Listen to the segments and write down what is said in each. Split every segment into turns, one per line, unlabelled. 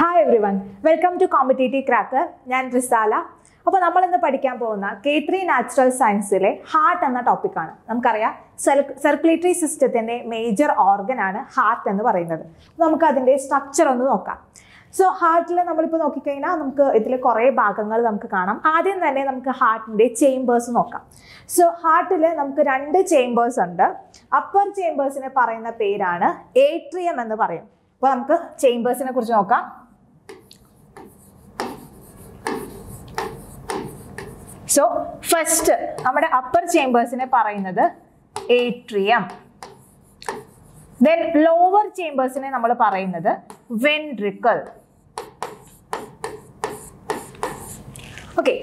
Hi everyone welcome to Competitive Cracker ഞാൻ റിസാല. അപ്പോൾ നമ്മൾ ഇന്ന് പഠിക്കാൻ പോകുന്ന കെ ത്രീ നാച്ചുറൽ സയൻസിലെ ഹാർട്ട് എന്ന ടോപ്പിക്കാണ് നമുക്കറിയാം സർക്കുലേറ്ററി സിസ്റ്റത്തിന്റെ മേജർ ഓർഗൻ ആണ് ഹാർട്ട് എന്ന് പറയുന്നത്. നമുക്ക് അതിന്റെ സ്ട്രക്ചർ ഒന്ന് നോക്കാം. സോ ഹാർട്ടിൽ നമ്മളിപ്പോൾ നോക്കിക്കഴിഞ്ഞാൽ നമുക്ക് ഇതിൽ കുറേ ഭാഗങ്ങൾ നമുക്ക് കാണാം. ആദ്യം തന്നെ നമുക്ക് ഹാർട്ടിന്റെ ചേംബേഴ്സ് നോക്കാം. സോ ഹാർട്ടിൽ നമുക്ക് രണ്ട് ചേംബേഴ്സ് ഉണ്ട്. അപ്പർ ചേംബേഴ്സിനെ പറയുന്ന പേരാണ് ഏട്രിയം എന്ന് പറയും. അപ്പോൾ നമുക്ക് ചേംബേഴ്സിനെ കുറിച്ച് നോക്കാം. സോ ഫസ്റ്റ് നമ്മുടെ അപ്പർ ചേംബേഴ്സിനെ പറയുന്നത് ഏട്രിയം ദെൻ ലോവർ ചേംബേഴ്സിനെ നമ്മൾ പറയുന്നത് വെൻട്രിക്കൽ ഓക്കെ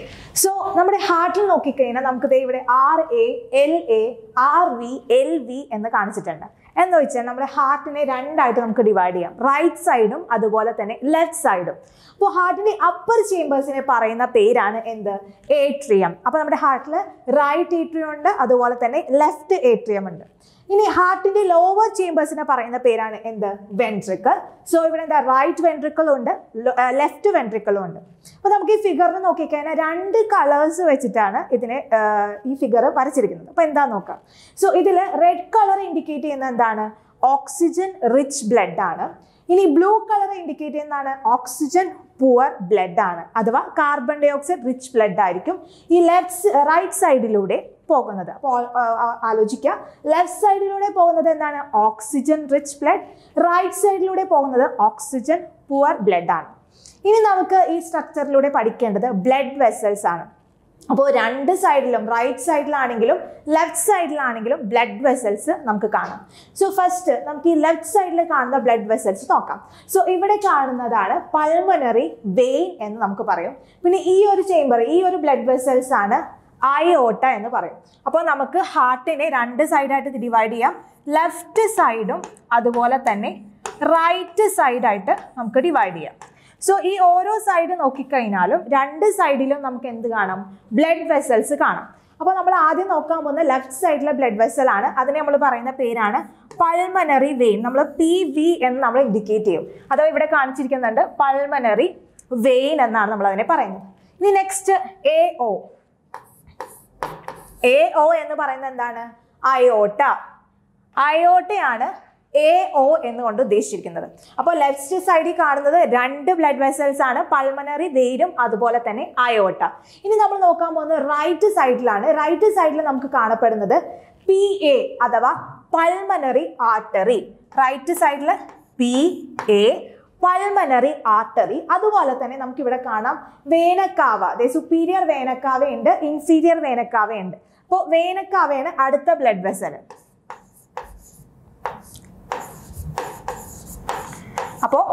സോ നമ്മുടെ ഹാർട്ടിൽ നോക്കിക്കഴിഞ്ഞാൽ നമുക്ക് ഇവിടെ R A L A R V L V എന്ന് കാണിച്ചിട്ടുണ്ട്. എന്ന് വെച്ചാൽ നമ്മുടെ ഹാർട്ടിനെ രണ്ടായിട്ട് നമുക്ക് ഡിവൈഡ് ചെയ്യാം. റൈറ്റ് സൈഡും അതുപോലെ തന്നെ ലെഫ്റ്റ് സൈഡും അപ്പോൾ ഹാർട്ടിന്റെ അപ്പർ ചേമ്പേഴ്സിനെ പറയുന്ന പേരാണ് എന്ത്? ഏട്രിയം അപ്പോൾ നമ്മുടെ ഹാർട്ടിൽ റൈറ്റ് ഏട്രിയം ഉണ്ട് അതുപോലെ തന്നെ ലെഫ്റ്റ് ഏട്രിയം ഉണ്ട്. ഇനി ഹാർട്ടിന്റെ ലോവർ ചേമ്പേഴ്സിനെ പറയുന്ന പേരാണ് എന്ത്? വെൻട്രിക്കിൾ സോ ഇവിടെ എന്താ? റൈറ്റ് വെൻട്രിക്കലും ഉണ്ട് ലെഫ്റ്റ് വെൻട്രിക്കിളും ഉണ്ട്. അപ്പോൾ നമുക്ക് ഈ ഫിഗറിന് നോക്കിക്കഴിഞ്ഞാൽ രണ്ട് കളേഴ്സ് വെച്ചിട്ടാണ് ഇതിനെ ഈ ഫിഗർ വരച്ചിരിക്കുന്നത്. അപ്പോൾ എന്താ നോക്കാം? സോ ഇതിൽ റെഡ് കളർ ഇൻഡിക്കേറ്റ് ചെയ്യുന്ന എന്താണ്? ഓക്സിജൻ റിച്ച് ബ്ലഡ് ആണ്. ഇനി ബ്ലൂ കളർ ഇൻഡിക്കേറ്റ് ചെയ്യുന്നതാണ് ഓക്സിജൻ പുവർ ബ്ലഡ് ആണ്. അഥവാ carbon dioxide rich blood ആയിരിക്കും. ഈ ലെഫ്റ്റ് റൈറ്റ് സൈഡിലൂടെ പോകുന്നത്. അപ്പോൾ ആലോചിക്കുക ലെഫ്റ്റ് സൈഡിലൂടെ പോകുന്നത് എന്താണ്? ഓക്സിജൻ റിച്ച് ബ്ലഡ് റൈറ്റ് സൈഡിലൂടെ പോകുന്നത് ഓക്സിജൻ പുവർ ബ്ലഡ് ആണ്. ഇനി നമുക്ക് ഈ സ്ട്രക്ചറിലൂടെ പഠിക്കേണ്ടത് ബ്ലഡ് വെസൽസ് ആണ്. അപ്പോൾ രണ്ട് സൈഡിലും റൈറ്റ് സൈഡിലാണെങ്കിലും ലെഫ്റ്റ് സൈഡിലാണെങ്കിലും ബ്ലഡ് വെസൽസ് നമുക്ക് കാണാം. സോ ഫസ്റ്റ് നമുക്ക് ഈ ലെഫ്റ്റ് സൈഡിൽ കാണുന്ന ബ്ലഡ് വെസൽസ് നോക്കാം. സോ ഇവിടെ കാണുന്നതാണ് പൾമനറി വെയിൻ എന്ന് നമുക്ക് പറയും. പിന്നെ ഈ ഒരു ചേംബർ ഈ ഒരു ബ്ലഡ് വെസൽസ് ആണ് അയോട്ട എന്ന് പറയും. അപ്പോൾ നമുക്ക് ഹാർട്ടിനെ രണ്ട് സൈഡായിട്ട് ഡിവൈഡ് ചെയ്യാം. ലെഫ്റ്റ് സൈഡും അതുപോലെ തന്നെ റൈറ്റ് സൈഡായിട്ട് നമുക്ക് ഡിവൈഡ് ചെയ്യാം. സോ ഈ ഓരോ സൈഡ് നോക്കിക്കഴിഞ്ഞാലും രണ്ട് സൈഡിലും നമുക്ക് എന്ത് കാണാം? ബ്ലഡ് വെസൽസ് കാണാം. അപ്പോൾ നമ്മൾ ആദ്യം നോക്കാൻ പോകുന്ന ലെഫ്റ്റ് സൈഡിലെ ബ്ലഡ് വെസൽ ആണ്. അതിനെ നമ്മൾ പറയുന്ന പേരാണ് പൾമനറി വെയിൻ നമ്മൾ പി വി എന്ന് നമ്മൾ ഇൻഡിക്കേറ്റ് ചെയ്യും. അഥവാ ഇവിടെ കാണിച്ചിരിക്കുന്നുണ്ട് പൾമനറി വെയിൻ എന്നാണ് നമ്മൾ അതിനെ പറയുന്നത്. ഇനി next A O A O എന്ന് പറയുന്നത് എന്താണ്? അയോട്ട. അയോട്ടയാണ് എ ഒ എന്നുകൊണ്ട് ഉദ്ദേശിച്ചിരിക്കുന്നത്. അപ്പോൾ ലെഫ്റ്റ് സൈഡിൽ കാണുന്നത് രണ്ട് ബ്ലഡ് വെസൽസ് ആണ്. പൾമനറി വെയിലും അതുപോലെ തന്നെ അയോട്ട ഇനി നമ്മൾ നോക്കാൻ പോകുന്നത് റൈറ്റ് സൈഡിലാണ് റൈറ്റ് സൈഡിൽ നമുക്ക് കാണപ്പെടുന്നത് പി എ അഥവാ പൾമനറി ആർട്ടറി റൈറ്റ് സൈഡിൽ പി എ പൾമനറി ആർട്ടറി അതുപോലെ തന്നെ നമുക്ക് ഇവിടെ കാണാം വേനക്കാവ. അതായത് സുപ്പീരിയർ വേനക്കാവയുണ്ട് ഇൻഫീരിയർ വേനക്കാവയുണ്ട്. അപ്പോൾ വേനക്കാവയാണ് അടുത്ത ബ്ലഡ് വെസൽ അപ്പോൾ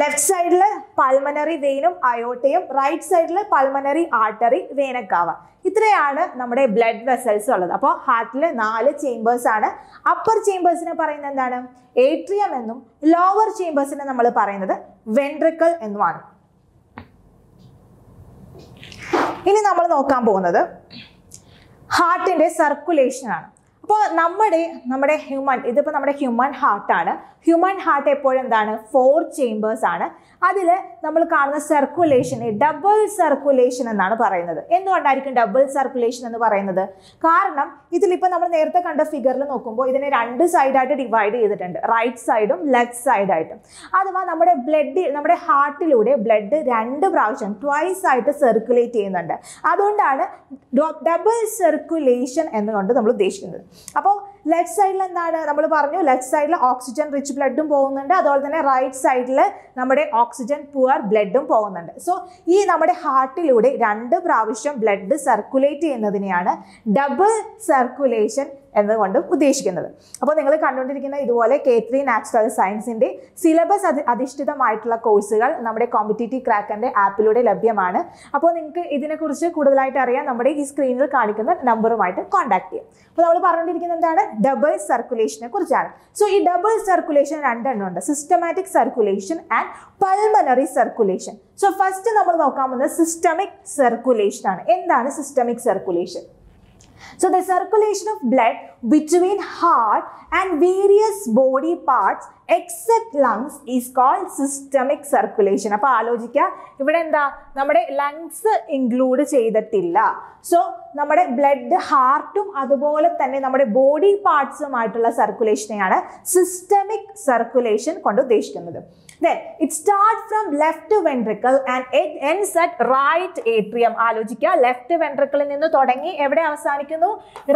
ലെഫ്റ്റ് സൈഡിൽ പൾമനറി വെയിനും അയോട്ടയും റൈറ്റ് സൈഡിൽ പൾമനറി ആർട്ടറി വേനക്കാവ ഇത്രയാണ് നമ്മുടെ ബ്ലഡ് വെസൽസ് ഉള്ളത്. അപ്പോൾ ഹാർട്ടിൽ നാല് ചേമ്പേഴ്സ് ആണ്. അപ്പർ ചേമ്പേഴ്സിനെ പറയുന്നത് എന്താണ്? ഏട്രിയം എന്നും ലോവർ ചേമ്പേഴ്സിനെ നമ്മൾ പറയുന്നത് വെൻട്രിക്കൽ എന്നുമാണ്. ഇനി നമ്മൾ നോക്കാൻ പോകുന്നത് ഹാർട്ടിന്റെ സർക്കുലേഷൻ ആണ്. അപ്പോൾ നമ്മുടെ നമ്മുടെ ഹ്യൂമൻ ഇതിപ്പോൾ നമ്മുടെ ഹ്യൂമൻ ഹാർട്ടാണ് ഹ്യൂമൻ ഹാർട്ട് എപ്പോഴും എന്താണ്? ഫോർ ചേംബേഴ്സ് ആണ്. അതിൽ നമ്മൾ കാണുന്ന സർക്കുലേഷൻ ഡബിൾ സർക്കുലേഷൻ എന്നാണ് പറയുന്നത്. എന്തുകൊണ്ടായിരിക്കും ഡബിൾ സർക്കുലേഷൻ എന്ന് പറയുന്നത്? കാരണം ഇതിലിപ്പോൾ നമ്മൾ നേരത്തെ കണ്ട ഫിഗറിൽ നോക്കുമ്പോൾ ഇതിനെ രണ്ട് സൈഡായിട്ട് ഡിവൈഡ് ചെയ്തിട്ടുണ്ട്. റൈറ്റ് സൈഡും ലെഫ്റ്റ് സൈഡായിട്ടും അഥവാ നമ്മുടെ ബ്ലഡ് നമ്മുടെ ഹാർട്ടിലൂടെ ബ്ലഡ് രണ്ട് പ്രാവശ്യം ട്വൈസ് ആയിട്ട് സർക്കുലേറ്റ് ചെയ്യുന്നുണ്ട്. അതുകൊണ്ടാണ് ഡബിൾ സർക്കുലേഷൻ എന്നുകൊണ്ട് നമ്മൾ ഉദ്ദേശിക്കുന്നത്. അപ്പോൾ ലെഫ്റ്റ് സൈഡിൽ എന്താണ് നമ്മൾ പറഞ്ഞു? ലെഫ്റ്റ് സൈഡിൽ ഓക്സിജൻ റിച്ച് ബ്ലഡും പോകുന്നുണ്ട്. അതുപോലെ തന്നെ റൈറ്റ് സൈഡിൽ നമ്മുടെ ഓക്സിജൻ പുവർ ബ്ലഡും പോകുന്നുണ്ട്. സോ ഈ നമ്മുടെ ഹാർട്ടിലൂടെ രണ്ട് പ്രാവശ്യം ബ്ലഡ് സർക്കുലേറ്റ് ചെയ്യുന്നതിനെയാണ് ഡബിൾ സർക്കുലേഷൻ എന്നുകൊണ്ട് ഉദ്ദേശിക്കുന്നത്. അപ്പോൾ നിങ്ങൾ കണ്ടുകൊണ്ടിരിക്കുന്ന ഇതുപോലെ കെ ത്രീ നാച്ചുറൽ സയൻസിന്റെ സിലബസ് അധി അധിഷ്ഠിതമായിട്ടുള്ള കോഴ്സുകൾ നമ്മുടെ കോമ്പറ്റേറ്റീവ് ക്രാക്കറിന്റെ ആപ്പിലൂടെ ലഭ്യമാണ്. അപ്പോൾ നിങ്ങൾക്ക് ഇതിനെക്കുറിച്ച് കൂടുതലായിട്ട് അറിയാൻ നമ്മുടെ ഈ സ്ക്രീനിൽ കാണിക്കുന്ന നമ്പറുമായിട്ട് കോൺടാക്ട് ചെയ്യാം. അപ്പോൾ നമ്മൾ പറഞ്ഞുകൊണ്ടിരിക്കുന്നത് എന്താണ്? ഡബിൾ സർക്കുലേഷനെ കുറിച്ചാണ്. സോ ഈ ഡബിൾ സർക്കുലേഷൻ രണ്ടെണ്ണം ഉണ്ട്. Systematic circulation and pulmonary circulation so first നമ്മൾ നോക്കാൻ പോകുന്നത് സിസ്റ്റമിക് സർക്കുലേഷൻ ആണ്. എന്താണ് systemic circulation So the circulation of blood between heart and various body parts except lungs is called systemic circulation അപ്പോൾ ആലോചിക്കുക ഇവിടെ എന്താ? നമ്മുടെ ലങ്സ് ഇൻക്ലൂഡ് ചെയ്തിട്ടില്ല. സോ നമ്മുടെ ബ്ലഡ് ഹാർട്ടും അതുപോലെ തന്നെ നമ്മുടെ ബോഡി പാർട്സുമായിട്ടുള്ള സർക്കുലേഷനെയാണ് സിസ്റ്റമിക് സർക്കുലേഷൻ കൊണ്ട് ഉദ്ദേശിക്കുന്നത്. Then it start from left ventricle and ends at right atrium. ആലോചിക്കുക. ലെഫ്റ്റ് വെൻട്രിക്കിളിൽ നിന്ന് തുടങ്ങി എവിടെ അവസാനിക്കുന്നു?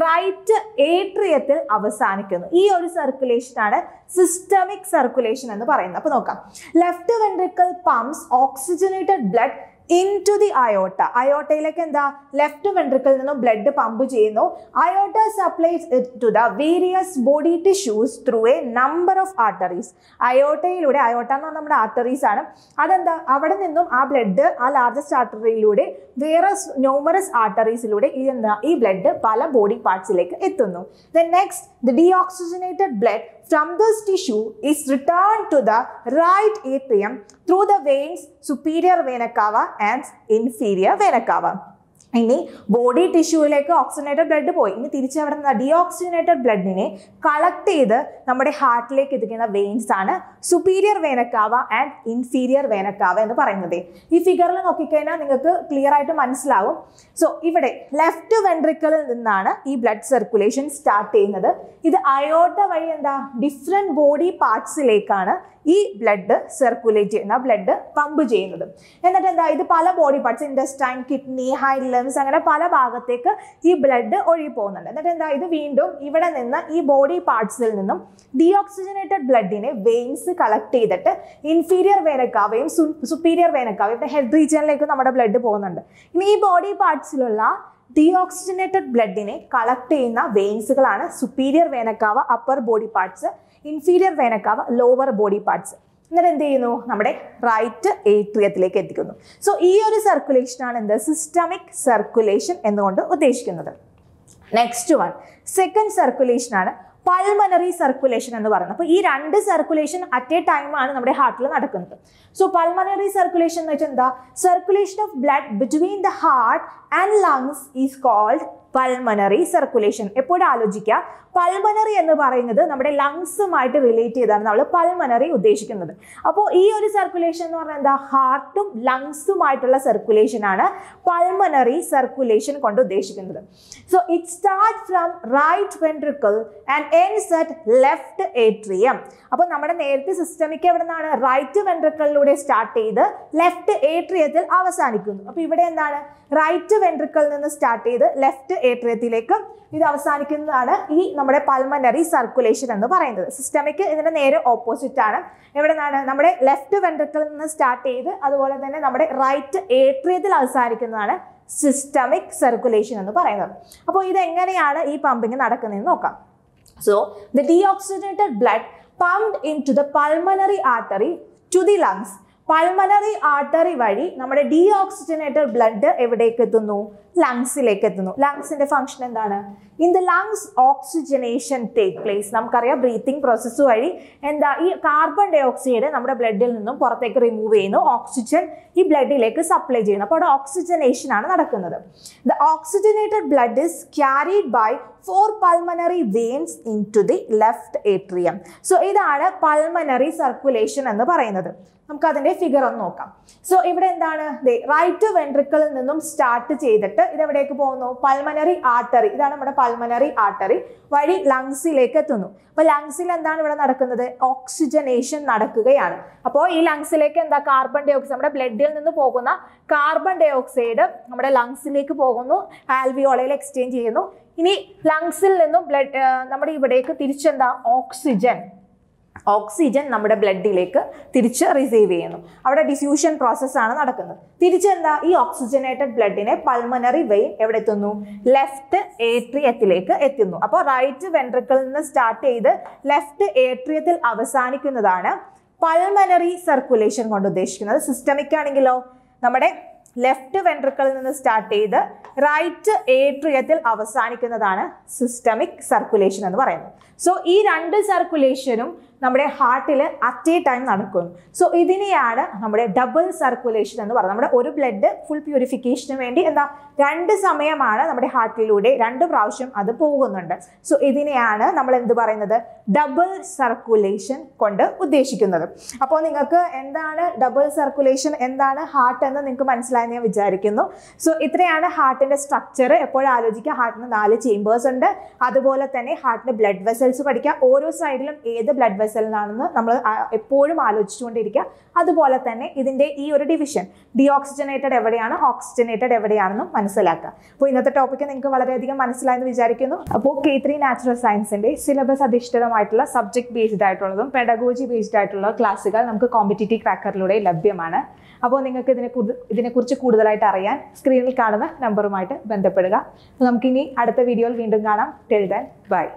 റൈറ്റ് ഏട്രിയത്തിൽ അവസാനിക്കുന്നു. ഈ ഒരു സർക്കുലേഷൻ ആണ് സിസ്റ്റമിക് സർക്കുലേഷൻ എന്ന് പറയുന്നത്. അപ്പൊ നോക്കാം. Left ventricle pumps oxygenated blood into the aorta അയോട്ടയിലേക്ക് എന്താ? ലെഫ്റ്റ് വെൻട്രിക്കിൽ നിന്നും ബ്ലഡ് പമ്പ് ചെയ്യുന്നു. Aorta supplies it to the various body tissues through a number of arteries അയോട്ടയിലൂടെ aorta എന്ന് പറഞ്ഞാൽ നമ്മുടെ ആർട്ടറീസ് ആണ്. അതെന്താ? അവിടെ നിന്നും ആ ബ്ലഡ് ആ ലാർജസ്റ്റ് ആർട്ടറിയിലൂടെ വേറെ ന്യൂമറസ് ആർട്ടറീസിലൂടെ ഈ എന്താ? ഈ ബ്ലഡ് പല ബോഡി പാർട്സിലേക്ക് എത്തുന്നു. Then next the deoxygenated blood this tissue is returned to the right atrium through the veins superior vena cava and inferior vena cava. ഇനി ബോഡി ടിഷ്യൂവിലേക്ക് ഓക്സിജനേറ്റഡ് ബ്ലഡ് പോയി. ഇനി തിരിച്ച് അവിടെ നിന്ന് ഡീഓക്സിജനേറ്റഡ് ബ്ലഡിനെ കളക്ട് ചെയ്ത് നമ്മുടെ ഹാർട്ടിലേക്ക് എത്തിക്കുന്ന വെയിൻസ് ആണ് superior vena cava and inferior vena cava എന്ന് പറയുന്നത്. ഈ ഫിഗറിൽ നോക്കിക്കഴിഞ്ഞാൽ നിങ്ങൾക്ക് ക്ലിയർ ആയിട്ട് മനസ്സിലാവും. സോ ഇവിടെ ലെഫ്റ്റ് വെൻട്രിക്കിളിൽ നിന്നാണ് ഈ ബ്ലഡ് സർക്കുലേഷൻ സ്റ്റാർട്ട് ചെയ്യുന്നത്. ഇത് അയോട്ട വഴി എന്താ? ഡിഫറെന്റ് ബോഡി പാർട്സിലേക്കാണ് ഈ ബ്ലഡ് സർക്കുലേറ്റ് ചെയ്യുന്ന ബ്ലഡ് പമ്പ് ചെയ്യുന്നത്. എന്നിട്ട് എന്താ ഇത് പല ബോഡി പാർട്സ് ഇൻഡസ്റ്റൈൻ കിഡ്നി ഹൈ ലംസ് അങ്ങനെ പല ഭാഗത്തേക്ക് ഈ ബ്ലഡ് ഒഴുകി പോകുന്നുണ്ട് എന്നിട്ട് എന്താ ഇത് വീണ്ടും ഇവിടെ നിന്ന് ഈ ബോഡി പാർട്സിൽ നിന്നും ഡീഓക്സിജനേറ്റഡ് ബ്ലഡിനെ വെയിൻസ് കളക്ട് ചെയ്തിട്ട് ഇൻഫീരിയർ വേനക്കാവയും സുപ്പീരിയർ വേനക്കാവയും ഇവിടെ ഹെഡ് റീജിയനിലേക്ക് നമ്മുടെ ബ്ലഡ് പോകുന്നുണ്ട്. ഇനി ഈ ബോഡി പാർട്സിലുള്ള ഡീഓക്സിജനേറ്റഡ് ബ്ലഡിനെ കളക്ട് ചെയ്യുന്ന വെയിൻസുകളാണ് superior vena cava upper body parts inferior vena cava lower body parts എന്നിട്ട് എന്ത് ചെയ്യുന്നു? നമ്മുടെ റൈറ്റ് ഏട്രിയത്തിലേക്ക് എത്തിക്കുന്നു. സോ ഈ ഒരു സർക്കുലേഷനാണ് എന്ത്? സിസ്റ്റമിക് സർക്കുലേഷൻ എന്നുകൊണ്ട് ഉദ്ദേശിക്കുന്നത്. നെക്സ്റ്റ് വൺ സെക്കൻഡ് സർക്കുലേഷൻ ആണ് പൾമനറി സർക്കുലേഷൻ എന്ന് പറയുന്നത്. അപ്പോൾ ഈ രണ്ട് സർക്കുലേഷൻ അറ്റ് എ ടൈം ആണ് നമ്മുടെ ഹാർട്ടിൽ നടക്കുന്നത്. സോ പൾമനറി സർക്കുലേഷൻ എന്ന് വെച്ചാൽ എന്താ? Circulation of blood between the heart and lungs is called pulmonary circulation എപ്പോഴും ആലോചിക്കുക. പൾമനറി എന്ന് പറയുന്നത് നമ്മുടെ ലങ്സുമായിട്ട് റിലേറ്റ് ചെയ്താണ് നമ്മൾ പൾമനറി ഉദ്ദേശിക്കുന്നത്. അപ്പോൾ ഈ ഒരു സർക്കുലേഷൻ എന്ന് പറഞ്ഞാൽ എന്താ? ഹാർട്ടും ലങ്സുമായിട്ടുള്ള സർക്കുലേഷൻ ആണ് പൾമനറി സർക്കുലേഷൻ കൊണ്ട് ഉദ്ദേശിക്കുന്നത്. So it start from right ventricle and ends at left atrium അപ്പോൾ നമ്മുടെ നേരത്തെ സിസ്റ്റമിക്ക് എവിടെ നിന്നാണ്? റൈറ്റ് വെൻട്രിക്കിളിലൂടെ സ്റ്റാർട്ട് ചെയ്ത് ലെഫ്റ്റ് ഏട്രിയത്തിൽ അവസാനിക്കുന്നു. അപ്പോൾ ഇവിടെ എന്താണ്? റൈറ്റ് വെൻട്രിക്കിളിൽ നിന്ന് സ്റ്റാർട്ട് ചെയ്ത് ലെഫ്റ്റ് ഏട്രിയത്തിലേക്ക് ഇത് അവസാനിക്കുന്നതാണ് ഈ നമ്മുടെ പൾമനറി സർക്കുലേഷൻ എന്ന് പറയുന്നത്. സിസ്റ്റമിക് ഇതിന് നേരെ ഓപ്പോസിറ്റ് ആണ്. എവിടെ നിന്നാണ് നമ്മുടെ ലെഫ്റ്റ് വെൻട്രിക്കിൽ നിന്ന് സ്റ്റാർട്ട് ചെയ്ത് അതുപോലെ തന്നെ നമ്മുടെ റൈറ്റ് ഏട്രിയത്തിൽ അവസാനിക്കുന്നതാണ് സിസ്റ്റമിക് സർക്കുലേഷൻ എന്ന് പറയുന്നത്. അപ്പോൾ ഇതെങ്ങനെയാണ് ഈ പമ്പിങ് നടക്കുന്നതെന്ന് നോക്കാം. So the deoxygenated blood pumped into the pulmonary artery to the lungs pulmonary artery വഴി നമ്മുടെ ഡീഓക്സിജനേറ്റഡ് ബ്ലഡ് എവിടേക്ക് എത്തുന്നു ലങ്സിലേക്ക് എത്തുന്നു. ലങ്സിന്റെ ഫംഗ്ഷൻ എന്താണ്? In the lungs oxygenation take place നമുക്കറിയാം ബ്രീത്തിങ് പ്രോസസ്സ് വഴി എന്താ ഈ കാർബൺ ഡൈ ഓക്സൈഡ് നമ്മുടെ ബ്ലഡിൽ നിന്നും പുറത്തേക്ക് റിമൂവ് ചെയ്യുന്നു. ഓക്സിജൻ ഈ ബ്ലഡിലേക്ക് സപ്ലൈ ചെയ്യുന്നു. അപ്പോൾ അവിടെ ഓക്സിജനേഷൻ ആണ് നടക്കുന്നത്. The oxygenated blood is carried by four pulmonary veins into the left atrium so ഇതാണ് പൾമനറി സർക്കുലേഷൻ എന്ന് പറയുന്നത്. നമുക്ക് അതിന്റെ ഫിഗർ ഒന്ന് നോക്കാം. സോ ഇവിടെ എന്താണ്? റൈറ്റ് വെൻട്രിക്കിളിൽ നിന്നും സ്റ്റാർട്ട് ചെയ്തിട്ട് ഇത് എവിടേക്ക് പോകുന്നു? പൾമനറി ആർട്ടറി ഇതാണ് നമ്മുടെ പൾമനറി ആർട്ടറി വഴി ലങ്സിലേക്ക് എത്തുന്നു. അപ്പൊ ലങ്സിൽ എന്താണ് ഇവിടെ നടക്കുന്നത്? ഓക്സിജനേഷൻ നടക്കുകയാണ്. അപ്പോൾ ഈ ലങ്സിലേക്ക് എന്താ? കാർബൺ ഡൈ ഓക്സൈഡ് നമ്മുടെ ബ്ലഡിൽ നിന്ന് പോകുന്ന കാർബൺ ഡൈ ഓക്സൈഡ് നമ്മുടെ ലങ്സിലേക്ക് പോകുന്നു. ആൽവിയോളയിൽ എക്സ്ചേഞ്ച് ചെയ്യുന്നു. ഇനി ലങ്സിൽ നിന്നും ബ്ലഡ് നമ്മുടെ ഇവിടേക്ക് തിരിച്ചെന്താ? ഓക്സിജൻ ഓക്സിജൻ നമ്മുടെ ബ്ലഡിലേക്ക് തിരിച്ച് റിസീവ് ചെയ്യുന്നു. അവിടെ ഡിഫ്യൂഷൻ പ്രോസസ്സാണ് നടക്കുന്നത്. തിരിച്ചെന്താ? ഈ ഓക്സിജനേറ്റഡ് ബ്ലഡിനെ പൾമനറി വെയിൻ എവിടെ എത്തുന്നു? ലെഫ്റ്റ് ഏട്രിയത്തിലേക്ക് എത്തുന്നു. അപ്പോൾ റൈറ്റ് വെൻട്രിക്കിളിൽ നിന്ന് സ്റ്റാർട്ട് ചെയ്ത് ലെഫ്റ്റ് ഏട്രിയത്തിൽ അവസാനിക്കുന്നതാണ് പൾമനറി സർക്കുലേഷൻ കൊണ്ട് ഉദ്ദേശിക്കുന്നത്. സിസ്റ്റമിക് ആണെങ്കിലോ? നമ്മുടെ ലെഫ്റ്റ് വെൻട്രിക്കിളിൽ നിന്ന് സ്റ്റാർട്ട് ചെയ്ത് റൈറ്റ് ഏട്രിയത്തിൽ അവസാനിക്കുന്നതാണ് സിസ്റ്റമിക് സർക്കുലേഷൻ എന്ന് പറയുന്നത്. സോ ഈ രണ്ട് സർക്കുലേഷനും നമ്മുടെ ഹാർട്ടിൽ അറ്റ് എ ടൈം നടക്കുന്നു. സോ ഇതിനെയാണ് നമ്മുടെ ഡബിൾ സർക്കുലേഷൻ എന്ന് പറയുന്നത്. നമ്മുടെ ഒരു ബ്ലഡ് ഫുൾ പ്യൂരിഫിക്കേഷന് വേണ്ടി എന്താ? രണ്ട് സമയമാണ് നമ്മുടെ ഹാർട്ടിലൂടെ രണ്ട് പ്രാവശ്യം അത് പോകുന്നുണ്ട്. സോ ഇതിനെയാണ് നമ്മൾ എന്ത് പറയുന്നത്? ഡബിൾ സർക്കുലേഷൻ കൊണ്ട് ഉദ്ദേശിക്കുന്നത്. അപ്പോൾ നിങ്ങൾക്ക് എന്താണ് ഡബിൾ സർക്കുലേഷൻ എന്താണ് ഹാർട്ട് എന്ന് നിങ്ങൾക്ക് മനസ്സിലായെന്ന് ഞാൻ വിചാരിക്കുന്നു. സോ ഇത്രയാണ് ഹാർട്ടിന്റെ സ്ട്രക്ചർ എപ്പോഴും ആലോചിക്കുക. ഹാർട്ടിന് നാല് ചേമ്പേഴ്സ് ഉണ്ട്. അതുപോലെ തന്നെ ഹാർട്ടിന്റെ ബ്ലഡ് വെസൽസ് പഠിക്കുക ഓരോ സൈഡിലും ഏത് ബ്ലഡ് വെസലിനാണെന്ന് നമ്മൾ എപ്പോഴും ആലോചിച്ചുകൊണ്ടിരിക്കുക. അതുപോലെ തന്നെ ഇതിന്റെ ഈ ഒരു ഡിവിഷൻ ഡിയോക്സിജനേറ്റഡ് എവിടെയാണ് ഓക്സിജനേറ്റഡ് എവിടെയാണെന്നും മനസ്സിലാക്കുക. അപ്പോൾ ഇന്നത്തെ ടോപ്പിക്ക് നിങ്ങൾക്ക് വളരെയധികം മനസ്സിലായെന്ന് വിചാരിക്കുന്നു. അപ്പോൾ കെ ത്രീ നാച്ചുറൽ സയൻസിന്റെ സിലബസ് അധിഷ്ഠിതമായിട്ടുള്ള സബ്ജക്ട് ബേസ്ഡ് ആയിട്ടുള്ളതും പെഡഗോജി ബേസ്ഡ് ആയിട്ടുള്ള ക്ലാസ്സുകൾ നമുക്ക് കോമ്പറ്റേറ്റീവ് ക്രാക്കറിലൂടെ ലഭ്യമാണ്. അപ്പോൾ നിങ്ങൾക്ക് ഇതിനെ ഇതിനെക്കുറിച്ച് കൂടുതലായിട്ട് അറിയാൻ സ്ക്രീനിൽ കാണുന്ന നമ്പറുമായിട്ട് ബന്ധപ്പെടുക. നമുക്കിനി അടുത്ത വീഡിയോയിൽ വീണ്ടും കാണാം. Tell then bye